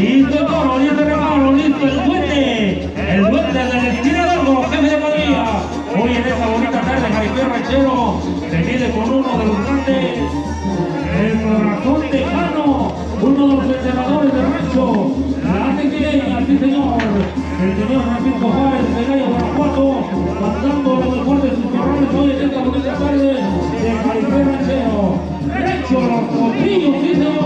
Listo el toro, listo el reparo, listo el puente. El puente del esquina largo, jefe de cuadrilla. Hoy en esta bonita tarde, Javier Ranchero se mide con uno de los grandes. El corazón tejano, uno de los entrenadores del rancho. La hace que, sí señor. El señor Francisco Juárez, de Gallo Guanajuato, mandando los deportes sus corrones hoy en esta bonita tarde de Javier Ranchero. Rancho, sí señor.